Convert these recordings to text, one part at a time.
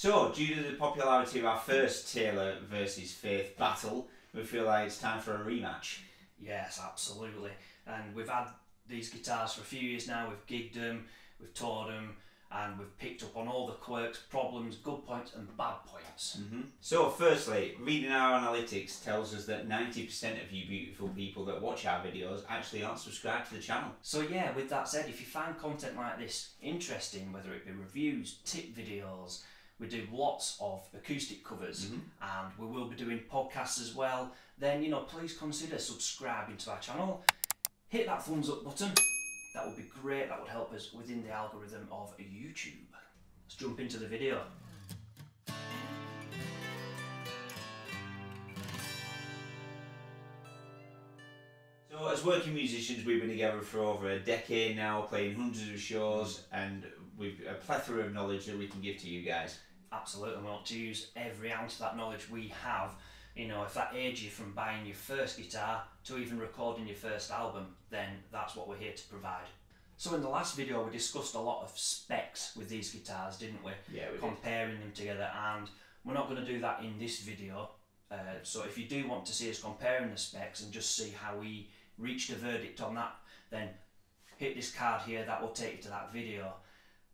So, due to the popularity of our first Taylor versus Faith battle, we feel like it's time for a rematch. Yes, absolutely. And we've had these guitars for a few years now. We've gigged them, we've toured them, and we've picked up on all the quirks, problems, good points, and bad points. Mm-hmm. So, firstly, reading our analytics tells us that 90% of you beautiful people that watch our videos actually aren't subscribed to the channel. So, yeah, with that said, if you find content like this interesting, whether it be reviews, tip videos, we do lots of acoustic covers Mhm. and we will be doing podcasts as well, then you know please consider subscribing to our channel. Hit that thumbs up button. That would be great. That would help us within the algorithm of YouTube. Let's jump into the video. So, as working musicians, we've been together for over a decade now, playing hundreds of shows, and we've a plethora of knowledge that we can give to you guys. Absolutely, we want to use every ounce of that knowledge we have. You know, if that aids you from buying your first guitar to even recording your first album, then that's what we're here to provide. So in the last video we discussed a lot of specs with these guitars, didn't we? Yeah, we did. Comparing them together and we're not going to do that in this video. Uh, so if you do want to see us comparing the specs and just see how we reached a verdict on that, then hit this card here, that will take you to that video.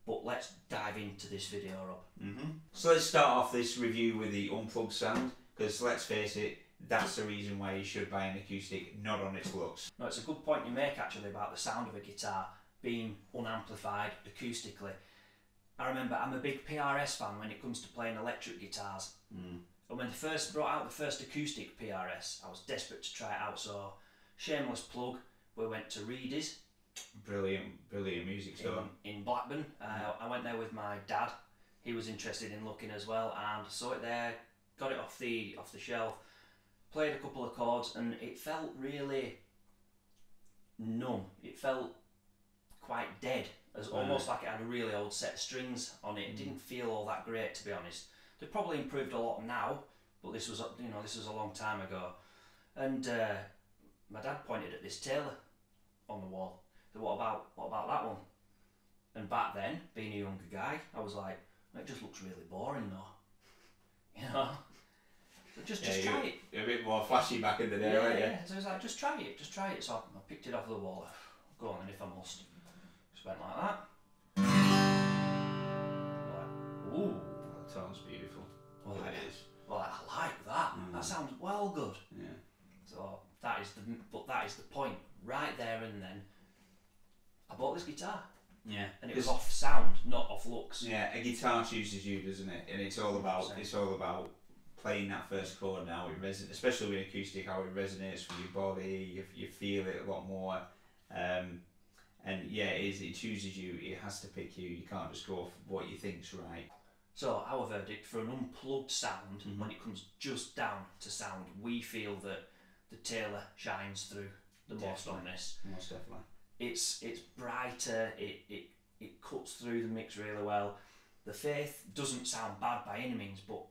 But let's dive into this video, Rob. hmm So let's start off this review with the unplugged sound, because let's face it, that's the reason why you should buy an acoustic, not on its looks. No, it's a good point you make actually about the sound of a guitar being unamplified acoustically. I remember I'm a big PRS fan when it comes to playing electric guitars. Mm. And when they first brought out the first acoustic PRS, I was desperate to try it out. So, shameless plug, we went to Reidys Brilliant, brilliant music store. in, in Blackburn. Uh, I went there with my dad. He was interested in looking as well, and saw it there. Got it off the off the shelf. Played a couple of chords, and it felt really numb. It felt quite dead, as Right. almost like it had a really old set of strings on it. It didn't feel all that great, to be honest. They've probably improved a lot now, but this was you know this was a long time ago. And uh, my dad pointed at this Taylor on the wall. So what about what about that one? And back then, being a younger guy, I was like, it just looks really boring though. You know? So just just Yeah, try you- it. A bit more flashy back in the day, weren't you? So I was like, just try it, just try it. So I, picked it off the wall. Go on then if I must. Just went like that. Like, ooh. That sounds beautiful. Well, It I, is. well, I like that. Mm. That sounds well good. Yeah. So that is the but that is the point right there and then. I bought this guitar Yeah. and it was off sound, not off looks. Yeah, a guitar chooses you, doesn't it? And it's all about 100%. it's all about playing that first chord now. it resonates, especially with acoustic, how it resonates with your body. You, you feel it a lot more. Um, and yeah, it is. It chooses you. It has to pick you. You can't just go for what you think's right. So our verdict for an unplugged sound, Mhm. when it comes just down to sound, we feel that the Taylor shines through the most on this. Most definitely. It's it's brighter. It it it cuts through the mix really well. The Faith doesn't sound bad by any means, but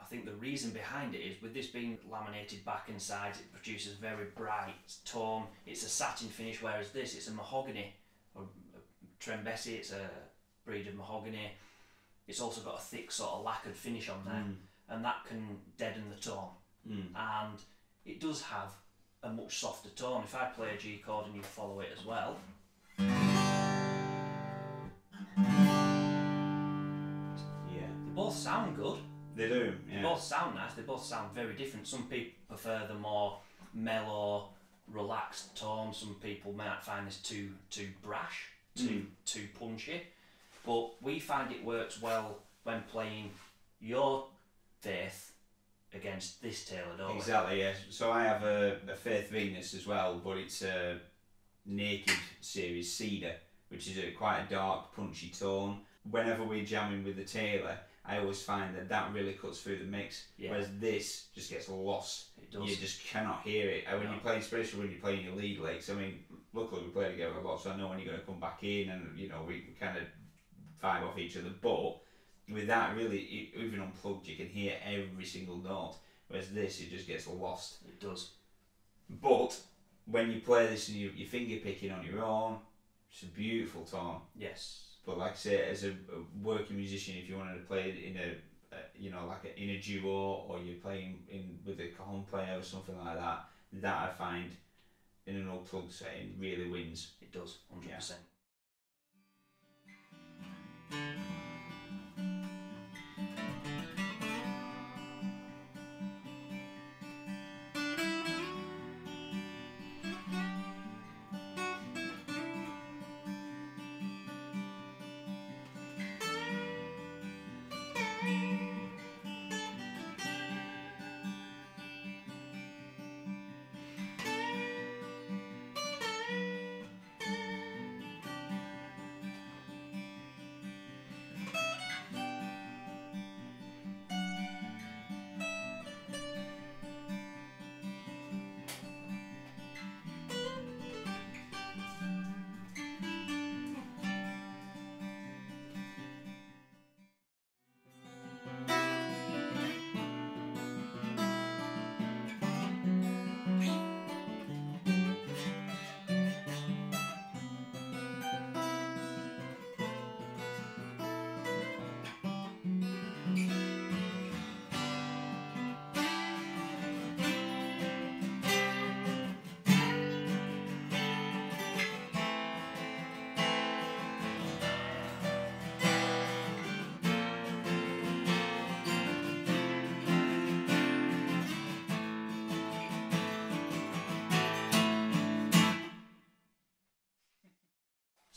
I think the reason behind it is with this being laminated back and sides, it produces very bright tone. It's a satin finish, whereas this it's a mahogany or a Trembesi. It's a breed of mahogany. It's also got a thick sort of lacquered finish on there, Mm. and that can deaden the tone. Mm. And it does have a much softer tone. If I play a G chord and you follow it as well. Yeah, They both sound good. they do. They both sound nice. They both sound very different. Some people prefer the more mellow, relaxed tone. Some people might find this too too brash, too hmm. too punchy. But we find it works well when playing your faith against this Taylor, don't? Exactly. Yes. So I have a, a Faith Venus as well, but it's a naked series cedar, which is a quite a dark, punchy tone. Whenever we're jamming with the Taylor, I always find that that really cuts through the mix, Yeah. whereas this just gets lost. It does. You just cannot hear it. And when No. you play, especially when you're playing your lead licks, I mean, luckily we play together a lot, so I know when you're going to come back in, and you know we kind of vibe off each other. But with that, really, even unplugged, you can hear every single note. Whereas this, it just gets lost. It does. But when you play this and you, you're finger picking on your own, it's a beautiful tone. Yes. But like I say, as a, a working musician, if you wanted to play it in a, a you know like a, in a duo or you're playing in with a cajon player or something like that, that I find in an unplugged setting really wins. It does, hundred Yeah.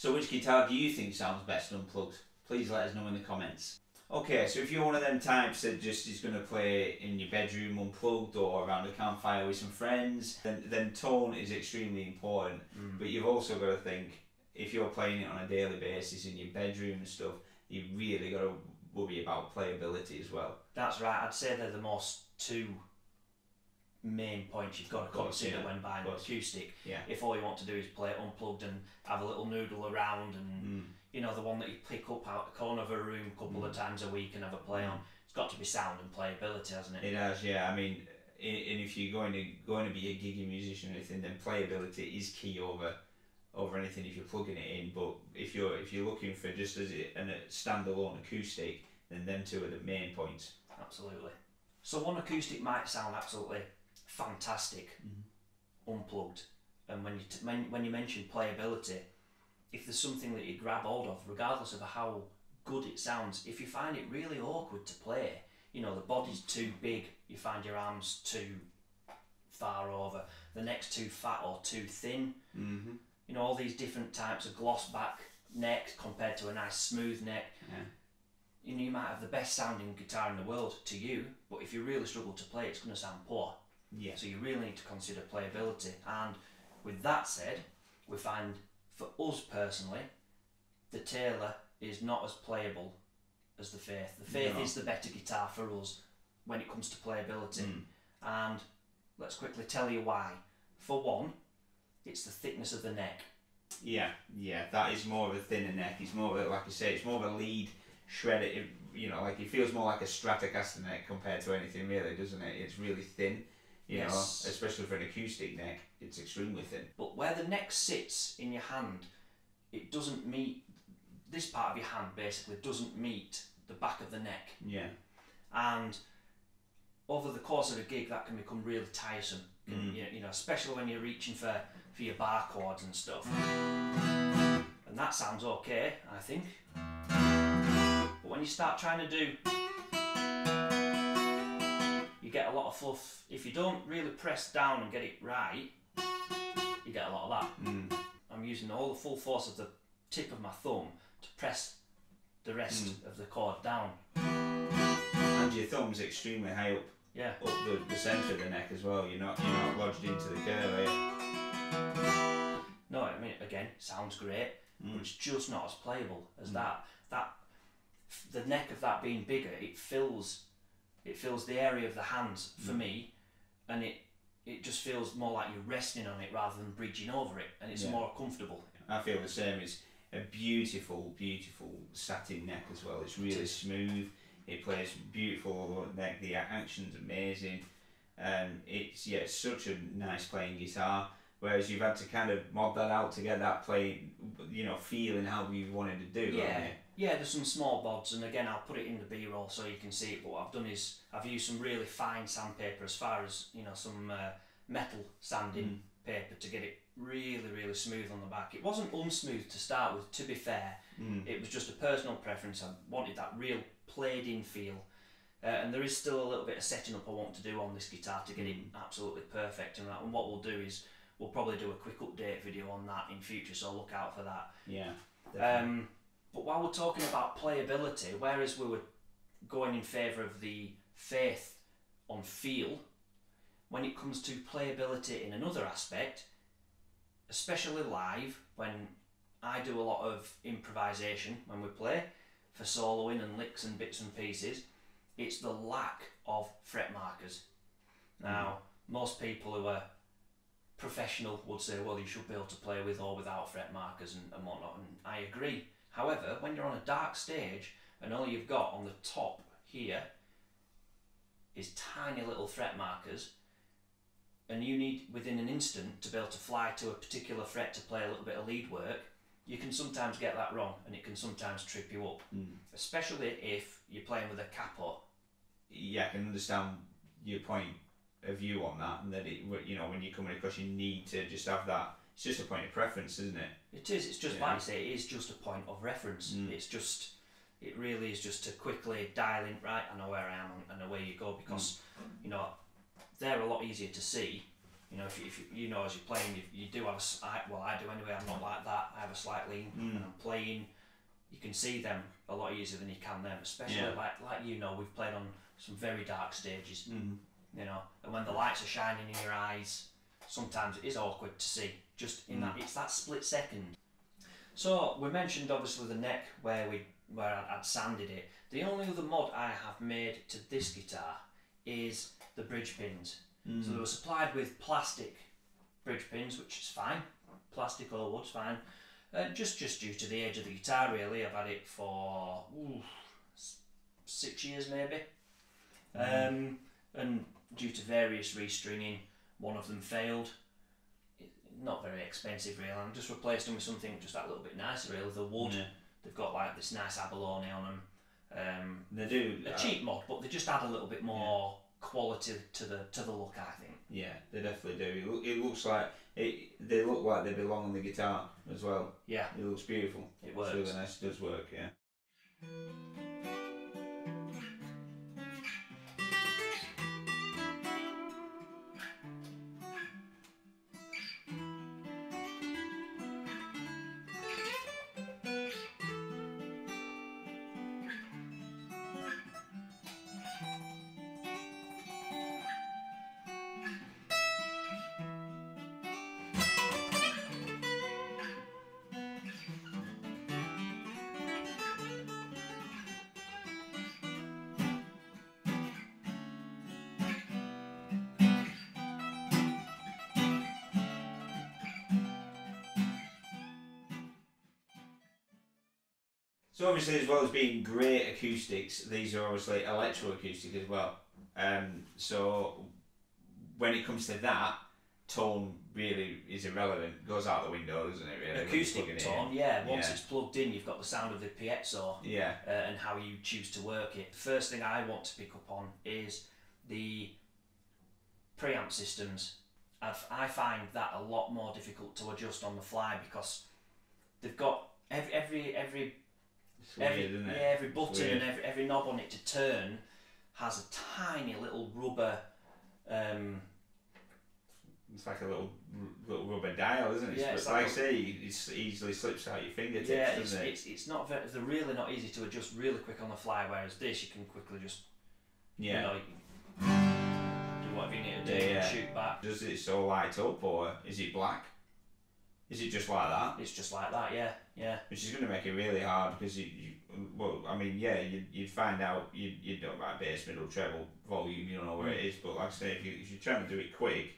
So which guitar do you think sounds best unplugged? Please let us know in the comments. Okay, so if you're one of them types that just is going to play in your bedroom unplugged or around a campfire with some friends, then, then tone is extremely important. Mm. But you've also got to think if you're playing it on a daily basis in your bedroom and stuff, you really got to worry about playability as well. That's right. I'd say they're the most two main points you've got to course, consider yeah, when buying an acoustic. Yeah. If all you want to do is play it unplugged and have a little noodle around and Mm. you know the one that you pick up out the corner of a room a couple of Mm. times a week and have a play on, it's got to be sound and playability, hasn't it? It has, yeah. I mean, and if you're going to going to be a gigging musician or anything, then playability is key over over anything if you're plugging it in. But if you're if you're looking for just as a, an, a standalone acoustic, then them two are the main points. Absolutely. So one acoustic might sound absolutely fantastic, unplugged, and when you t- when, when you mention playability, if there's something that you grab hold of, regardless of how good it sounds, if you find it really awkward to play, you know the body's too big, you find your arms too far over, the neck's too fat or too thin, Mm-hmm. you know all these different types of gloss back neck compared to a nice smooth neck Yeah. you know, you might have the best sounding guitar in the world to you, but if you really struggle to play, it's going to sound poor. Yeah. So you really need to consider playability. And with that said, we find for us personally, the Taylor is not as playable as the Faith. The Faith No. is the better guitar for us when it comes to playability. Mm. And let's quickly tell you why. For one, it's the thickness of the neck. Yeah, yeah, that is more of a thinner neck. It's more of a, like I say, it's more of a lead shredder. It, you know, like it feels more like a Stratocaster neck compared to anything really, doesn't it? It's really thin. You Yes. know, especially for an acoustic neck, it's extremely thin. But where the neck sits in your hand, it doesn't meet this part of your hand basically doesn't meet the back of the neck. Yeah. And over the course of a gig, that can become really tiresome. Mm. You, you know, especially when you're reaching for, for your bar chords and stuff. And that sounds okay, I think. But when you start trying to do, get a lot of fluff. If you don't really press down and get it right, you get a lot of that. Mm. I'm using all the full force of the tip of my thumb to press the rest of the chord down. And your thumb's extremely high up Yeah. up the, the centre of the neck as well. You're not you're not lodged into the curve. Are you? No, I mean again, sounds great, but Mm. it's just not as playable as Mm. that. That the neck of that being bigger, it fills it fills the area of the hands for Mm. me, and it it just feels more like you're resting on it rather than bridging over it, and it's Yeah. more comfortable. I feel the same. It's a beautiful, beautiful satin neck as well. It's really smooth. It plays beautiful all over the neck. The action's amazing. Um, it's yeah, it's such a nice playing guitar. Whereas you've had to kind of mod that out to get that play, you know, feeling how you wanted to do. Yeah. Yeah, there's some small bods, and again, I'll put it in the B-roll so you can see it. But what I've done is I've used some really fine sandpaper, as far as you know, some uh, metal sanding paper to get it really, really smooth on the back. It wasn't unsmooth to start with. To be fair, Mm. it was just a personal preference. I wanted that real played-in feel, uh, and there is still a little bit of setting up I want to do on this guitar to get it absolutely perfect. And, that, and what we'll do is we'll probably do a quick update video on that in future. So look out for that. Yeah. Um, but while we're talking about playability, whereas we were going in favour of the faith on feel, when it comes to playability in another aspect, especially live, when I do a lot of improvisation when we play for soloing and licks and bits and pieces, it's the lack of fret markers. Mm-hmm. Now, most people who are professional would say, well, you should be able to play with or without fret markers and, and whatnot, and I agree. However, when you're on a dark stage and all you've got on the top here is tiny little fret markers, and you need within an instant to be able to fly to a particular fret to play a little bit of lead work, you can sometimes get that wrong and it can sometimes trip you up, Mm. especially if you're playing with a capo. Yeah, I can understand your point of view on that, and that it, you know, when you're coming across, you need to just have that. It's just a point of preference, isn't it? It is. It's just Yeah. like I say. It is just a point of reference. Mm. It's just. It really is just to quickly dial in. Right, I know where I am and away you go because, you know, they're a lot easier to see. You know, if you, if you, you know as you're playing, you, you do have a I- well, I do anyway. I'm not like that. I have a slight lean Mm. and I'm playing. You can see them a lot easier than you can them, especially Yeah. like like you know we've played on some very dark stages. Mm. You know, and when the lights are shining in your eyes, sometimes it is awkward to see. Just in that, it's that split second. So we mentioned obviously the neck where we where I'd, I'd sanded it. The only other mod I have made to this guitar is the bridge pins. So they were supplied with plastic bridge pins, which is fine. Plastic or wood's fine. Uh, just just due to the age of the guitar, really. I've had it for ooh, six years maybe. Um, and due to various restringing, one of them failed. It, not very expensive, really. I'm just replaced them with something just that little bit nicer, really. The wood. Yeah. They've got like this nice abalone on them. Um, They do. a uh, cheap mod, but they just add a little bit more quality to the to the look. I think. Yeah, they definitely do. It, it looks like it. They look like they belong on the guitar as well. Yeah, It looks beautiful. it It's works. really nice. It does work. Yeah. So obviously, as well as being great acoustics, these are obviously electroacoustic as well. Um, so when it comes to that, tone really is irrelevant. It goes out the window, doesn't it? Really, Acoustic tone, yeah. Once Yeah. it's plugged in, you've got the sound of the piezo Yeah. uh, and how you choose to work it. The first thing I want to pick up on is the preamp systems. I've, I find that a lot more difficult to adjust on the fly because they've got every every every It's weird, every isn't yeah every button and every, every knob on it to turn has a tiny little rubber. Um, It's like a little little rubber dial, isn't it? Yeah, but it's like like I say, it easily slips out your fingertips, yeah, it's, doesn't it? it's it's not very, they're really not easy to adjust really quick on the fly. Whereas this, you can quickly just yeah. you know, do whatever you need to do Yeah, yeah. and shoot back. Does it so light up, or is it black? Is it just like that? It's just like that, yeah, yeah. Which is going to make it really hard because you, you well, I mean, yeah, you'd, you'd find out you you don't about bass, middle, treble, volume, you don't know where it mm. is. But like I say, if you if you're trying to do it quick,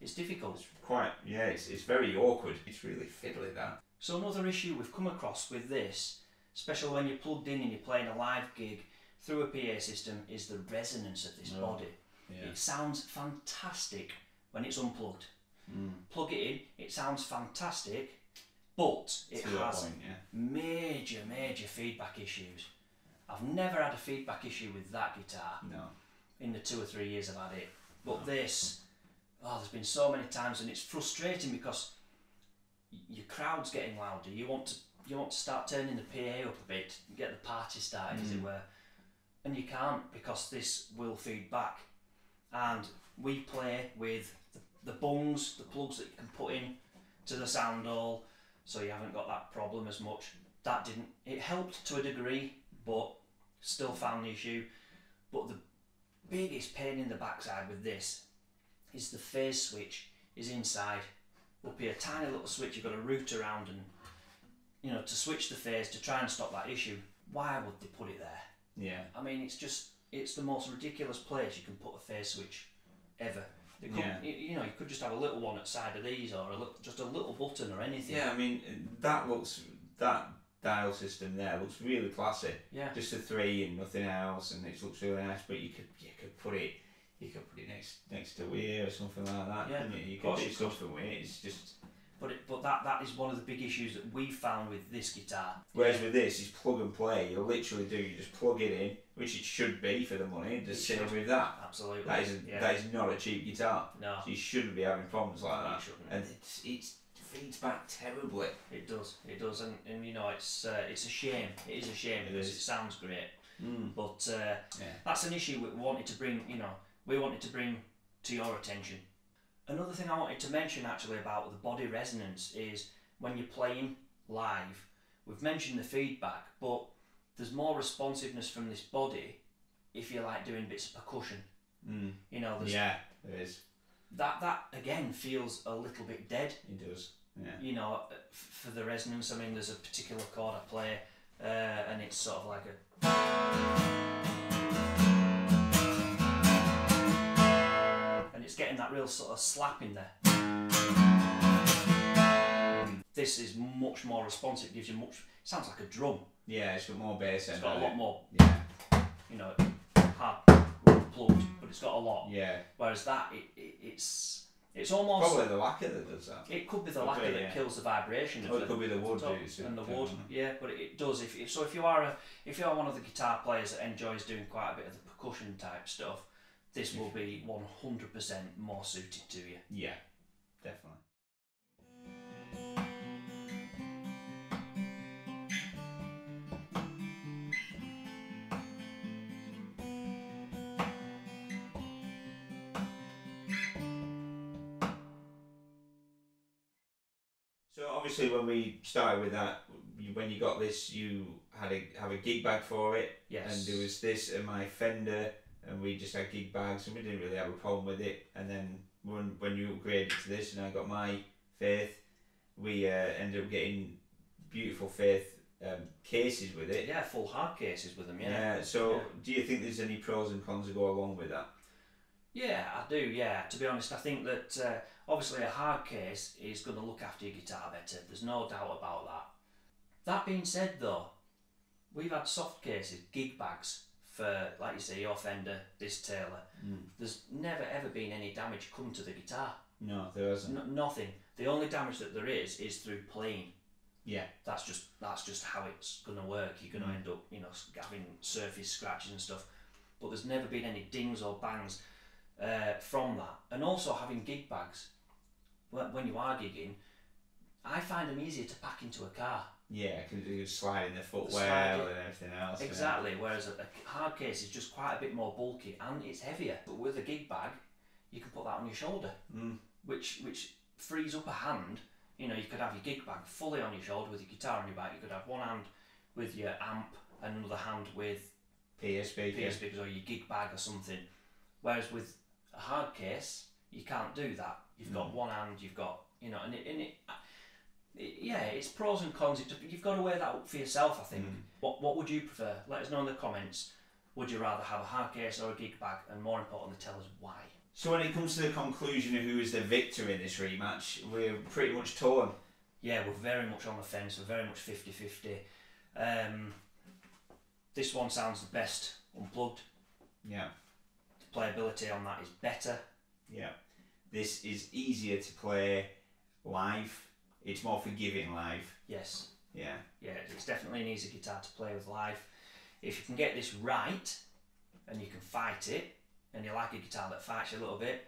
It's difficult. it's quite yeah, it's, it's very awkward. It's really fiddly that. So another issue we've come across with this, especially when you're plugged in and you're playing a live gig through a PA system, is the resonance of this Oh, body. Yeah. It sounds fantastic when it's unplugged. Mm. Plug it in, it sounds fantastic, but it To has point, yeah. major, major feedback issues. I've never had a feedback issue with that guitar No. in the two or three years I've had it. But this, oh, there's been so many times, and it's frustrating because your crowd's getting louder. You want to you want to start turning the PA up a bit, get the party started, as it mm. were, and you can't because this will feed back. And we play with the, the bungs, the plugs that you can put in to the sound hole, so you haven't got that problem as much. That didn't. It helped to a degree, but still found the issue. But the biggest pain in the backside with this is the phase switch is inside. Up here, a tiny little switch you've got to route around and you know to switch the phase to try and stop that issue. Why would they put it there? Yeah. I mean, it's just it's the most ridiculous place you can put a phase switch ever. Could, Yeah. you, you know, you could just have a little one at side of these, or a little, just a little button or anything. Yeah, I mean that looks that dial system there looks really classy. Yeah. Just a three and nothing else, and it looks really nice. But you could you could put it you could put it next next to here or something like that. Yeah, you? you could do something with it. It's just But it, but that that is one of the big issues that we found with this guitar. whereas with this, it's plug and play. You literally do. You just plug it in, which it should be for the money. and Just It same should. with that. Absolutely. That is yeah. that is not a cheap guitar. no, So you shouldn't be having problems like You that. shouldn't. And it's it's feeds back terribly. it does. It does, and, and you know it's uh, it's a shame. It is a shame It because is. it sounds great, Mm. but uh, Yeah. that's an issue we wanted to bring. You know, we wanted to bring to your attention. Another thing I wanted to mention actually about the body resonance is when you're playing live. We've mentioned the feedback, but there's more responsiveness from this body if you like doing bits of percussion. Mm. You know, there's Yeah, there is. that that again feels a little bit dead. It does. Yeah. You know, uh, f- for the resonance. I mean, there's a particular chord I play, uh, and it's sort of like a. And it's getting that real sort of slap in there. This is much more responsive. It gives you much. Sounds like a drum. Yeah, it's got more bass in it. It's got a lot more. Yeah. You know, hard plugged, but it's got a lot. Yeah. Whereas that, it, it, it's it's almost. Probably the lacquer that does that. It could be the Could lacquer be, that yeah. kills the vibration. Or it the, could be the wood dudes. and the wood. Yeah, but it, it does. If, if so, if you are a if you are one of the guitar players that enjoys doing quite a bit of the percussion type stuff, this will be one hundred percent more suited to you. Yeah, definitely. So obviously, when we started with that, you, when you got this, you had a have a gig bag for it, Yes. and there was this and my Fender, and we just had gig bags, and we didn't really have a problem with it. And then when when you upgraded to this, and I got my Faith, we uh, ended up getting beautiful Faith um, cases with it. yeah, full hard cases with them. Yeah. yeah So, Yeah. do you think there's any pros and cons that go along with that? Yeah, I do. Yeah, to be honest, I think that uh, obviously a hard case is going to look after your guitar better. There's no doubt about that. That being said, though, we've had soft cases, gig bags for, like you say, your Fender, this Taylor. There's never ever been any damage come to the guitar. No, there isn't. N- nothing. The only damage that there is is through playing. Yeah. That's just that's just how it's going to work. You're going to Mm. end up, you know, having surface scratches and stuff. But there's never been any dings or bangs uh, from that. And also having gig bags. When, when you are gigging, I find them easier to pack into a car. Yeah, because you slide in the foot Slide and everything else. yeah. Exactly. Whereas a, a hard case is just quite a bit more bulky and it's heavier. But with a gig bag, you can put that on your shoulder, Mm. which which frees up a hand. You know, you could have your gig bag fully on your shoulder with your guitar on your back. You could have one hand with your amp and another hand with. PA speakers or your gig bag or something. Whereas with a hard case, you can't do that. You've got Mm. one hand, you've got you know, and it, and it, it yeah, it's pros and cons. It, you've got to weigh that up for yourself. I think. Mm. What what would you prefer? Let us know in the comments. Would you rather have a hard case or a gig bag? And more importantly, tell us why. So when it comes to the conclusion of who is the victor in this rematch, we're pretty much torn. Yeah, we're very much on the fence. We're very much 50 50. Um, this one sounds the best unplugged. Yeah, The playability on that is better. yeah. This is easier to play live. It's more forgiving live. Yes, Yeah. yeah, it's definitely an easy guitar to play with live. If you can get this right and you can fight it, and you like a guitar that fights you a little bit,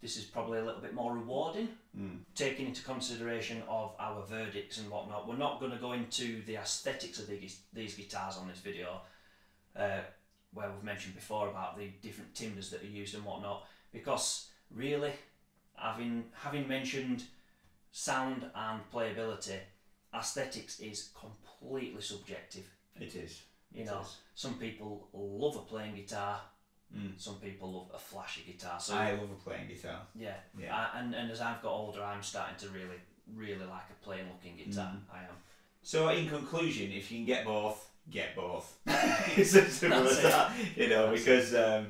this is probably a little bit more rewarding. Mm. Taking into consideration of our verdicts and whatnot, we're not going to go into the aesthetics of these, these guitars on this video, uh, where we've mentioned before about the different timbers that are used and whatnot, because really, having having mentioned sound and playability, aesthetics is completely subjective. It is. You It know, is. some people love a playing guitar, Mm. some people love a flashy guitar. So I love a playing guitar. yeah, Yeah. I, and and as I've got older, I'm starting to really really like a plain looking guitar. Mm. I am. So, in conclusion, if you can get both, get both. it's as simple as that, you know, That's because um,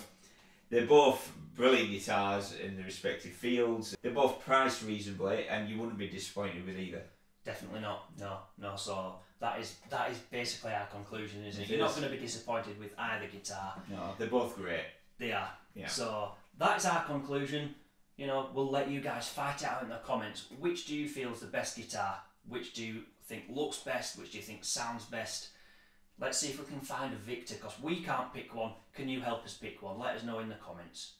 they're both brilliant guitars in their respective fields. They're both priced reasonably, and you wouldn't be disappointed with either. Definitely not. No, no. So that is that is basically our conclusion, isn't it? It You're not going to be disappointed with either guitar. No, they're both great. They are. Yeah. So that is our conclusion. You know, we'll let you guys fight it out in the comments. Which do you feel is the best guitar? Which do you think looks best? Which do you think sounds best? Let's see if we can find a victor because we can't pick one. Can you help us pick one? Let us know in the comments.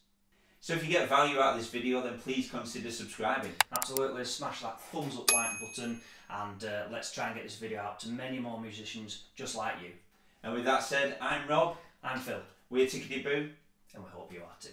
So, if you get value out of this video, then please consider subscribing. Absolutely, smash that thumbs up like button and uh, let's try and get this video out to many more musicians just like you. And with that said, I'm Rob. I'm Phil, We're Tickety Boo. and we hope you are too.